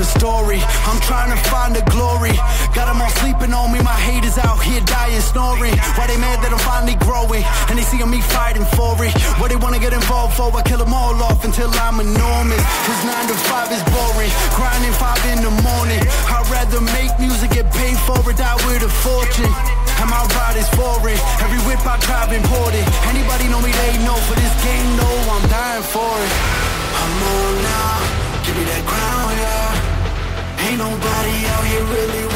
a story. I'm trying to find the glory. Got them all sleeping on me, my haters out here dying, snoring. Why they mad that I'm finally growing? And they see me fighting for it. What they wanna get involved for, I kill them all off until I'm enormous. Cause 9 to 5 is boring. Grinding 5 in the morning. I'd rather make music, get paid for it, die with a fortune. And my ride is foreign. Every whip I drive imported. Anybody know me, they know. For this game, no, I'm dying for it. nobody out here really